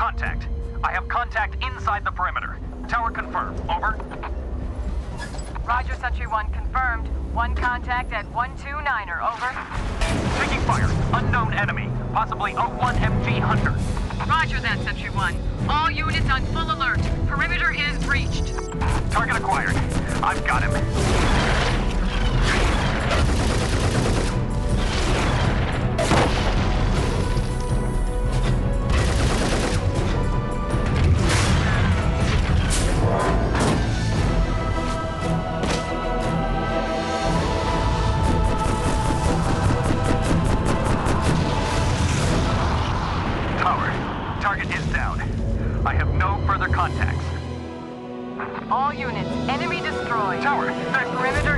Contact. I have contact inside the perimeter. Tower confirmed. Over. Roger, Sentry 1 confirmed. One contact at 129er, over. Taking fire. Unknown enemy. Possibly O1 MG Hunter. Roger that, Sentry 1. All units on full alert. Perimeter is breached. Target acquired. I've got him. Tower. Target is down. I have no further contacts. All units, enemy destroyed. Tower, The perimeter